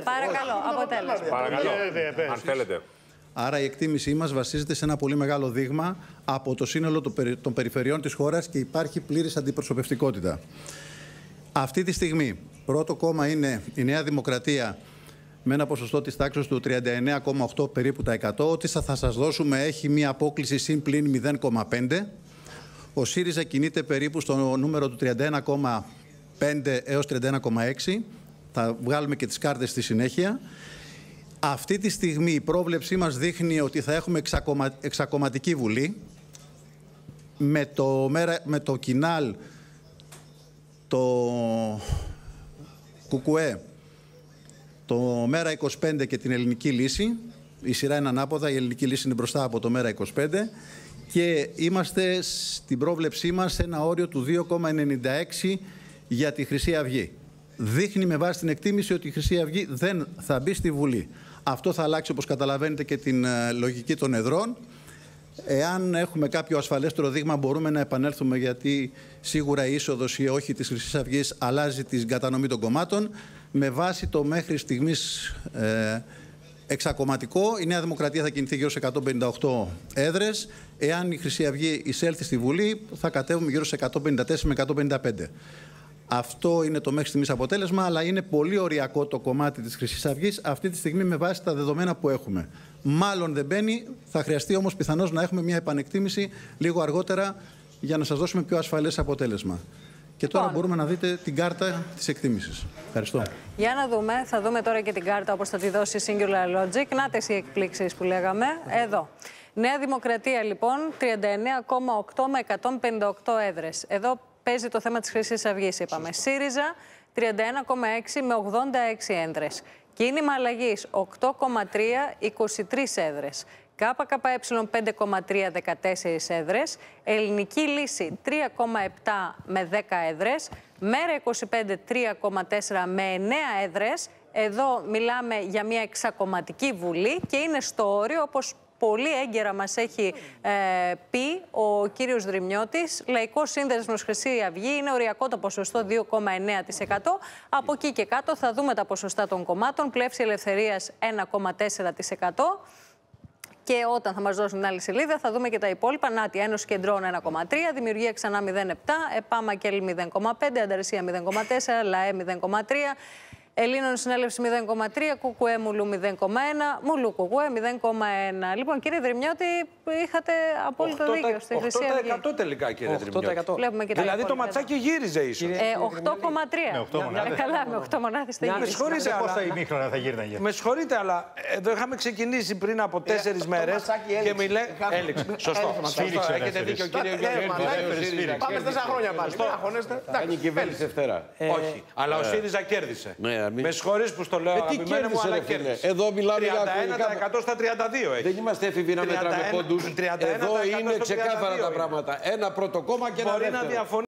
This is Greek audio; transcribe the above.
Παρακαλώ, αποτέλεσμα. Παρακαλώ, αν θέλετε. Άρα η εκτίμησή μας βασίζεται σε ένα πολύ μεγάλο δείγμα από το σύνολο των περι- των περιφερειών της χώρας και υπάρχει πλήρης αντιπροσωπευτικότητα. Αυτή τη στιγμή πρώτο κόμμα είναι η Νέα Δημοκρατία με ένα ποσοστό της τάξης του 39,8 περίπου τα 100. Ό,τι θα θα σας δώσουμε έχει μία απόκληση συν πλήν 0,5. Ο ΣΥΡΙΖΑ κινείται περίπου στο νούμερο του 31,5 έως 31,6. Θα βγάλουμε και τις κάρτες στη συνέχεια. Αυτή τη στιγμή η πρόβλεψή μας δείχνει ότι θα έχουμε εξακομμα... εξακομματική βουλή με το, μέρα... με το Κινάλ, το Κουκουέ, το Μέρα 25 και την Ελληνική Λύση. Η σειρά είναι ανάποδα, η Ελληνική Λύση είναι μπροστά από το Μέρα 25 και είμαστε στην πρόβλεψή μας σε ένα όριο του 2,96 για τη Χρυσή Αυγή. Δείχνει με βάση την εκτίμηση ότι η Χρυσή Αυγή δεν θα μπει στη Βουλή. Αυτό θα αλλάξει όπως καταλαβαίνετε και την ε, λογική των εδρών. Εάν έχουμε κάποιο ασφαλέστερο δείγμα, μπορούμε να επανέλθουμε γιατί σίγουρα η είσοδος ή όχι της Χρυσής Αυγής αλλάζει την κατανομή των κομμάτων. Με βάση το μέχρι στιγμής ε, εξακομματικό, η Νέα Δημοκρατία θα κινηθεί γύρω σε 158 έδρες. Εάν η Χρυσή Αυγή εισέλθει στη Βουλή, θα κατέβουμε γύρω σε 154 με 155. Αυτό είναι το μέχρι στιγμής αποτέλεσμα, αλλά είναι πολύ οριακό το κομμάτι της Χρυσής Αυγής αυτή τη στιγμή με βάση τα δεδομένα που έχουμε. Μάλλον δεν μπαίνει, θα χρειαστεί όμως πιθανώς να έχουμε μια επανεκτίμηση λίγο αργότερα για να σας δώσουμε πιο ασφαλές αποτέλεσμα. Και τώρα Λοιπόν. μπορούμε να δείτε την κάρτα της εκτίμησης. Ευχαριστώ. Για να δούμε, θα δούμε τώρα και την κάρτα όπως θα τη δώσει η Singular Logic. Να τες οι εκπλήξεις που λέγαμε. Εδώ. Νέα Δημοκρατία λοιπόν, 39,8 με 158 έδρες. Εδώ παίζει το θέμα της Χρυσή Αυγής, είπαμε. ΣΥΡΙΖΑ, 31,6 με 86 έδρες. Κίνημα αλλαγής, 8,3, 23 έδρες. ΚΚΕ 5,3, 14 έδρες. Ελληνική λύση 3,7 με 10 έδρες. Μέρα 25 3,4 με 9 έδρες. Εδώ μιλάμε για μια εξακομματική βουλή και είναι στο όριο όπως πολύ έγκαιρα μας έχει ε, πει ο κύριος Δρυμιώτης. Λαϊκός Σύνδεσμος Χρυσή Αυγή είναι οριακό το ποσοστό 2,9%. Από εκεί και κάτω θα δούμε τα ποσοστά των κομμάτων. Πλεύση Ελευθερίας 1,4%. Και όταν θα μας δώσουν την άλλη σελίδα, θα δούμε και τα υπόλοιπα. Νάτι, Ένωση Κεντρών 1,3, Δημιουργία ξανά 0,7, ΕΠΑΜΑ ΚΕΛ 0,5, Ανταρσία 0,4, ΛΑΕ 0,3. Ελλήνων συνέλευση 0,3, Κουκουέ Μουλού 0,1, Μουλού Κουκουέ 0,1. Λοιπόν, κύριε Δρυμιώτη, είχατε απόλυτο δίκιο στη Χρυσή Αυγή. 8% τελικά, κύριε 8%. Δρυμιώτη. Βλέπουμε και τα Δηλαδή το υπόλοιπα. ματσάκι γύριζε ίσω. Ε, 8,3. Ε, καλά, με 8 μονάδε θα Με γυρίσει. συγχωρείτε, Πόσα αλλά, ημίχρονα θα γύρναγε. με συγχωρείτε, αλλά εδώ είχαμε ξεκινήσει πριν από τέσσερι το μέρε ματσάκι και έληξε. μιλέ. Είχαμε- Έληξε. Σωστό. έληξε ματσάκι. Σωστό. Σφύριξε Έχετε τέσσερις. δίκιο, κύριε Ε, Γεωργίου. μαλάκα, Ο ΣΥΡΙΖΑ Πάμε κέρδισε. τέσσερα χρόνια πάλι. Σωστό. Μην αγχώνεστε. Κάνει κυβέρνηση Δευτέρα. Όχι, αλλά ο ΣΥΡΙΖΑ κέρδισε. Ναι, μην- Με συγχωρείς που στο λέω, Ε, τι αγαπημένο μου, κέρδισε, αλλά ρε φίλε. κέρδισες. Εδώ μιλάμε για 31% στα 32 έχεις. Δεν είμαστε έφηβοι να μετράμε 31 πόντους. 31% Εδώ είναι στο ξεκάθαρα 32 τα είναι. πράγματα. Ένα πρώτο κόμμα και ένα Μπορεί να δεύτερο. διαφωνεί.